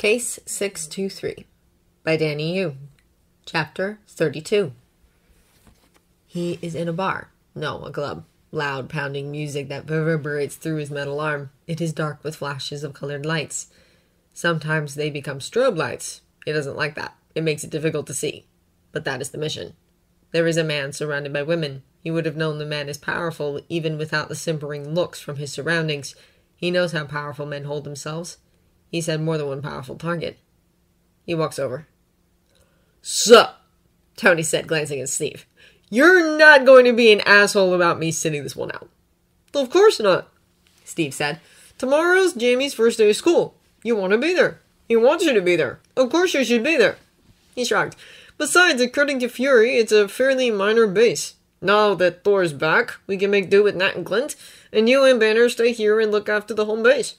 Case 623 by Danny Yu. Chapter 32. He is in a bar. No, a club. Loud pounding music that reverberates through his metal arm. It is dark with flashes of colored lights. Sometimes they become strobe lights. He doesn't like that. It makes it difficult to see. But that is the mission. There is a man surrounded by women. He would have known the man is powerful even without the simpering looks from his surroundings. He knows how powerful men hold themselves. He's had more than one powerful target. He walks over. So, Tony said, glancing at Steve. You're not going to be an asshole about me sitting this one out. Of course not, Steve said. Tomorrow's Jamie's first day of school. You want to be there. He wants you to be there. Of course you should be there. He shrugged. Besides, according to Fury, it's a fairly minor base. Now that Thor's back, we can make do with Nat and Clint, and you and Banner stay here and look after the home base.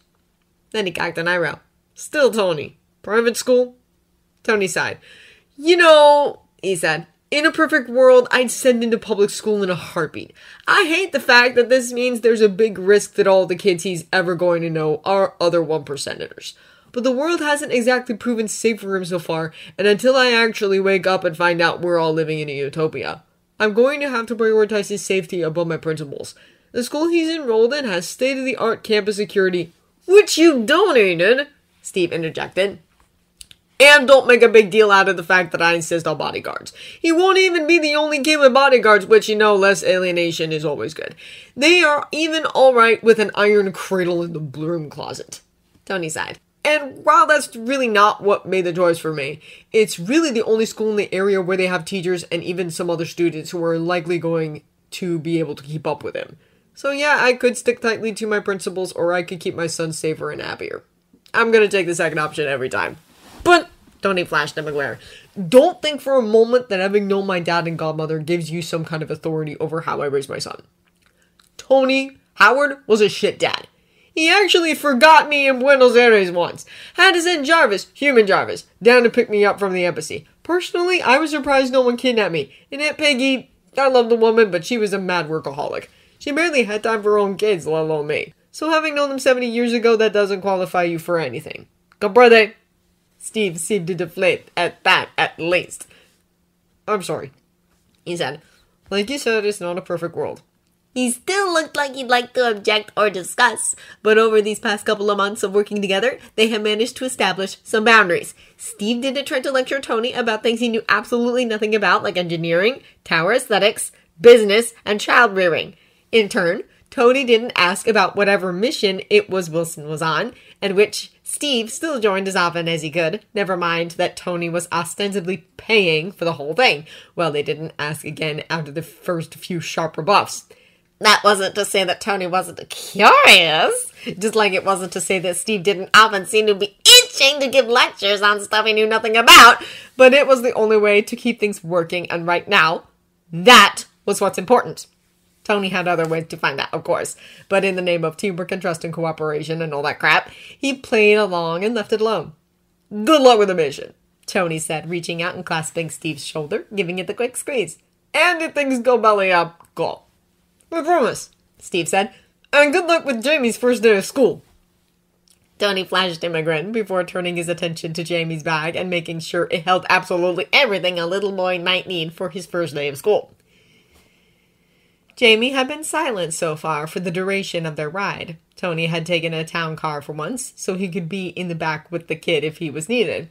Then he cocked an eyebrow. Still, Tony. Private school? Tony sighed. You know, he said, in a perfect world, I'd send him to public school in a heartbeat. I hate the fact that this means there's a big risk that all the kids he's ever going to know are other one percenters. But the world hasn't exactly proven safe for him so far, and until I actually wake up and find out we're all living in a utopia, I'm going to have to prioritize his safety above my principles. The school he's enrolled in has state of the art campus security, which you donated, Steve interjected. And don't make a big deal out of the fact that I insist on bodyguards. He won't even be the only kid with bodyguards, which you know, less alienation is always good. They are even alright with an iron cradle in the broom closet. Tony sighed. And while that's really not what made the choice for me, it's really the only school in the area where they have teachers and even some other students who are likely going to be able to keep up with him. So yeah, I could stick tightly to my principles or I could keep my son safer and happier. I'm gonna take the second option every time. But Tony flashed him a glare. Don't think for a moment that having known my dad and godmother gives you some kind of authority over how I raise my son. Tony Howard was a shit dad. He actually forgot me in Buenos Aires once. Had to send Jarvis, human Jarvis, down to pick me up from the embassy. Personally, I was surprised no one kidnapped me. And Aunt Peggy, I love the woman, but she was a mad workaholic. She barely had time for her own kids, let alone me. So having known them 70 years ago, that doesn't qualify you for anything. Comprende? Steve seemed to deflate at that, at least. I'm sorry, he said. Like you said, it's not a perfect world. He still looked like he'd like to object or discuss, but over these past couple of months of working together, they have managed to establish some boundaries. Steve didn't try to lecture Tony about things he knew absolutely nothing about, like engineering, tower aesthetics, business, and child rearing. In turn, Tony didn't ask about whatever mission it was Wilson was on, and which Steve still joined as often as he could. Never mind that Tony was ostensibly paying for the whole thing. Well, they didn't ask again after the first few sharp rebuffs. That wasn't to say that Tony wasn't curious, just like it wasn't to say that Steve didn't often seem to be itching to give lectures on stuff he knew nothing about, but it was the only way to keep things working, and right now, that was what's important. Tony had other ways to find out, of course, but in the name of teamwork and trust and cooperation and all that crap, he played along and left it alone. Good luck with the mission, Tony said, reaching out and clasping Steve's shoulder, giving it the quick squeeze. And if things go belly up, go. I promise, Steve said. And good luck with Jamie's first day of school. Tony flashed him a grin before turning his attention to Jamie's bag and making sure it held absolutely everything a little boy might need for his first day of school. Jamie had been silent so far for the duration of their ride. Tony had taken a town car for once, so he could be in the back with the kid if he was needed.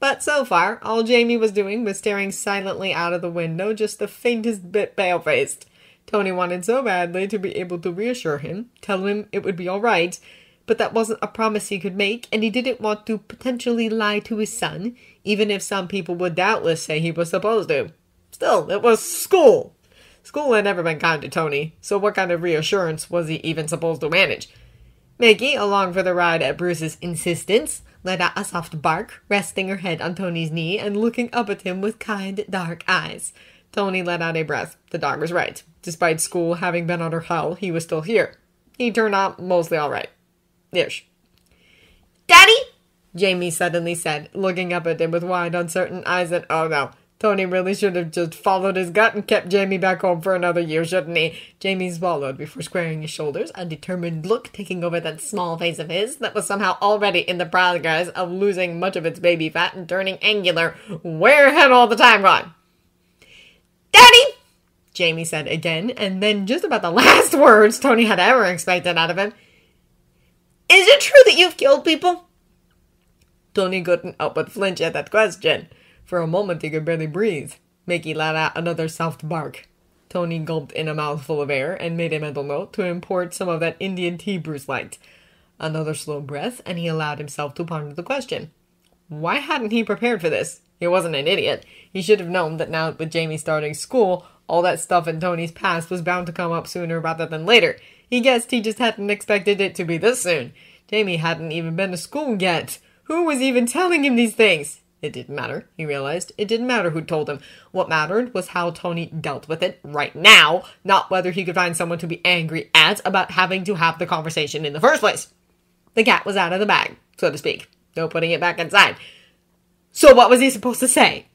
But so far, all Jamie was doing was staring silently out of the window, just the faintest bit pale faced. Tony wanted so badly to be able to reassure him, tell him it would be all right, but that wasn't a promise he could make, and he didn't want to potentially lie to his son, even if some people would doubtless say he was supposed to. Still, it was school. School had never been kind to Tony, so what kind of reassurance was he even supposed to manage? Maggie, along for the ride at Bruce's insistence, let out a soft bark, resting her head on Tony's knee and looking up at him with kind, dark eyes. Tony let out a breath. The dog was right. Despite school having been utter hell, he was still here. He turned out mostly all right. Ish. Daddy? Jamie suddenly said, looking up at him with wide, uncertain eyes and oh no, Tony really should have just followed his gut and kept Jamie back home for another year, shouldn't he? Jamie swallowed before squaring his shoulders, a determined look taking over that small face of his that was somehow already in the progress of losing much of its baby fat and turning angular. Where had all the time gone? Daddy! Jamie said again, and then just about the last words Tony had ever expected out of him. Is it true that you've killed people? Tony couldn't help but flinch at that question. For a moment he could barely breathe. Mickey let out another soft bark. Tony gulped in a mouthful of air and made a mental note to import some of that Indian tea Bruce liked. Another slow breath, and he allowed himself to ponder the question. Why hadn't he prepared for this? He wasn't an idiot. He should have known that now with Jamie starting school, all that stuff in Tony's past was bound to come up sooner rather than later. He guessed he just hadn't expected it to be this soon. Jamie hadn't even been to school yet. Who was even telling him these things? It didn't matter, he realized. It didn't matter who told him. What mattered was how Tony dealt with it right now, not whether he could find someone to be angry at about having to have the conversation in the first place. The cat was out of the bag, so to speak. No putting it back inside. So what was he supposed to say?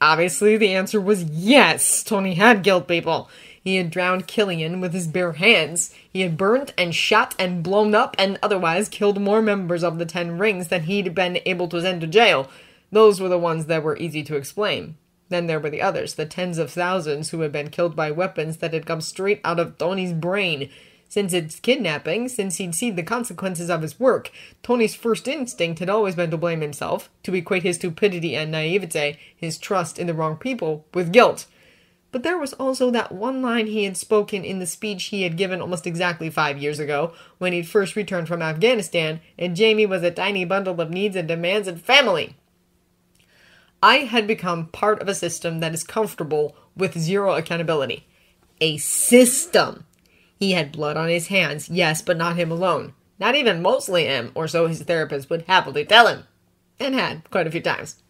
Obviously, the answer was yes. Tony had killed people. He had drowned Killian with his bare hands. He had burnt and shot and blown up and otherwise killed more members of the Ten Rings than he'd been able to send to jail. Those were the ones that were easy to explain. Then there were the others, the tens of thousands who had been killed by weapons that had come straight out of Tony's brain. Since its kidnapping, since he'd seen the consequences of his work, Tony's first instinct had always been to blame himself, to equate his stupidity and naivete, his trust in the wrong people, with guilt. But there was also that one line he had spoken in the speech he had given almost exactly five years ago, when he'd first returned from Afghanistan, and Jamie was a tiny bundle of needs and demands and family. I had become part of a system that is comfortable with zero accountability. A system. He had blood on his hands, yes, but not him alone. Not even mostly him, or so his therapist would happily tell him. And had, quite a few times.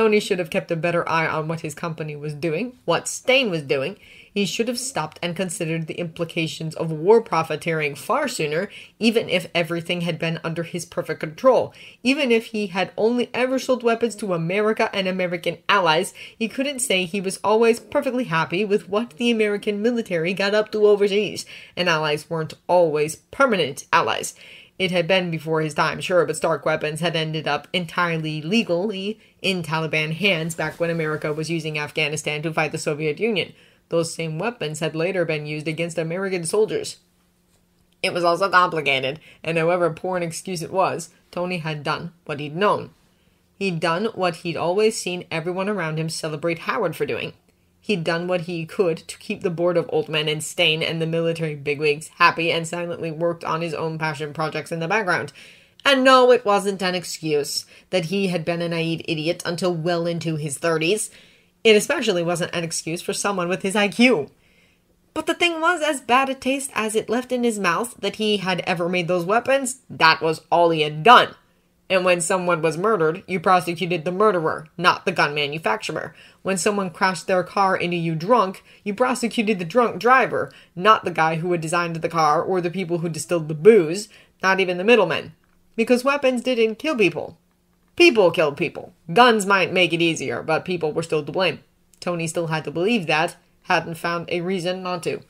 Tony should have kept a better eye on what his company was doing, what Stane was doing, he should have stopped and considered the implications of war profiteering far sooner, even if everything had been under his perfect control. Even if he had only ever sold weapons to America and American allies, he couldn't say he was always perfectly happy with what the American military got up to overseas, and allies weren't always permanent allies. It had been before his time, sure, but Stark weapons had ended up entirely legally in Taliban hands back when America was using Afghanistan to fight the Soviet Union. Those same weapons had later been used against American soldiers. It was also complicated, and however poor an excuse it was, Tony had done what he'd known. He'd done what he'd always seen everyone around him celebrate Howard for doing. He'd done what he could to keep the board of old men and Stane and the military bigwigs happy and silently worked on his own passion projects in the background. And no, it wasn't an excuse that he had been a naive idiot until well into his thirties. It especially wasn't an excuse for someone with his IQ. But the thing was, as bad a taste as it left in his mouth that he had ever made those weapons, that was all he had done. And when someone was murdered, you prosecuted the murderer, not the gun manufacturer. When someone crashed their car into you drunk, you prosecuted the drunk driver, not the guy who had designed the car or the people who distilled the booze, not even the middlemen. Because weapons didn't kill people, People killed people. Guns might make it easier, but people were still to blame. Tony still had to believe that, hadn't found a reason not to.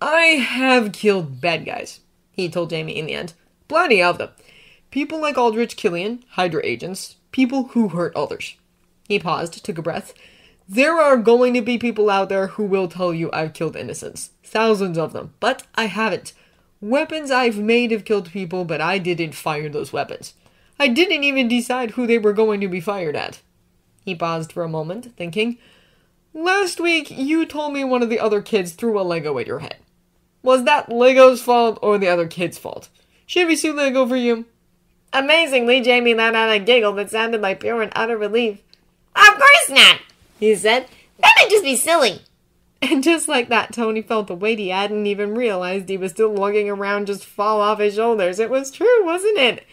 I have killed bad guys, he told Jamie in the end. Plenty of them. People like Aldrich Killian, Hydra agents, people who hurt others. He paused, took a breath. There are going to be people out there who will tell you I've killed innocents. Thousands of them. But I haven't. Weapons I've made have killed people, but I didn't fire those weapons. I didn't even decide who they were going to be fired at. He paused for a moment, thinking. Last week, you told me one of the other kids threw a Lego at your head. Was that Lego's fault or the other kid's fault? Should we sue Lego for you? Amazingly, Jamie let out a giggle that sounded like pure and utter relief. Of course not, he said. That'd just be silly. And just like that, Tony felt the weight he hadn't even realized he was still lugging around just fall off his shoulders. It was true, wasn't it?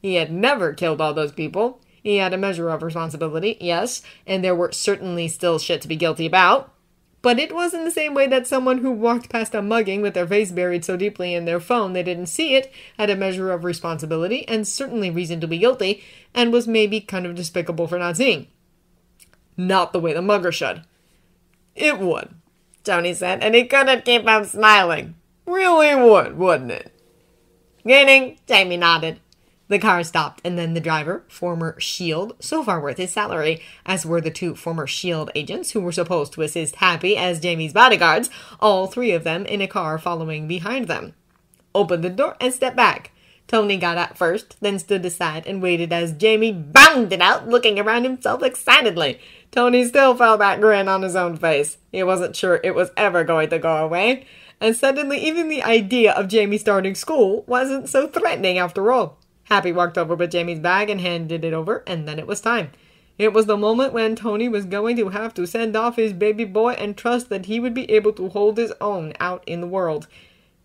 He had never killed all those people. He had a measure of responsibility, yes, and there were certainly still shit to be guilty about. But it was in the same way that someone who walked past a mugging with their face buried so deeply in their phone they didn't see it had a measure of responsibility and certainly reason to be guilty, and was maybe kind of despicable for not seeing. not the way the mugger should. It would, Tony said, and he couldn't keep from smiling. Really would, wouldn't it? Gaining, Jamie nodded. The car stopped, and then the driver, former S.H.I.E.L.D., so far worth his salary, as were the two former S.H.I.E.L.D. agents who were supposed to assist Happy as Jamie's bodyguards, all three of them in a car following behind them. Opened the door and stepped back. Tony got out first, then stood aside and waited as Jamie bounded out, looking around himself excitedly. Tony still felt that grin on his own face. He wasn't sure it was ever going to go away. And suddenly, even the idea of Jamie starting school wasn't so threatening after all. Happy walked over with Jamie's bag and handed it over, and then it was time. It was the moment when Tony was going to have to send off his baby boy and trust that he would be able to hold his own out in the world.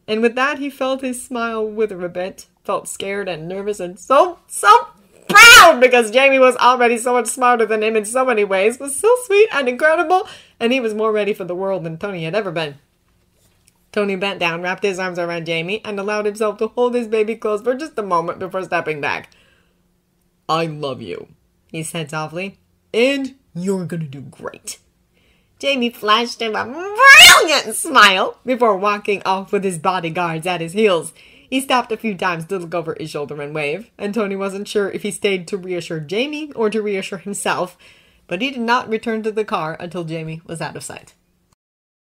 And with that, he felt his smile wither a bit, felt scared and nervous and so, so proud because Jamie was already so much smarter than him in so many ways, was so sweet and incredible, and he was more ready for the world than Tony had ever been. Tony bent down, wrapped his arms around Jamie, and allowed himself to hold his baby close for just a moment before stepping back. I love you, he said softly, and you're gonna do great. Jamie flashed him a brilliant smile before walking off with his bodyguards at his heels. He stopped a few times to look over his shoulder and wave, and Tony wasn't sure if he stayed to reassure Jamie or to reassure himself, but he did not return to the car until Jamie was out of sight.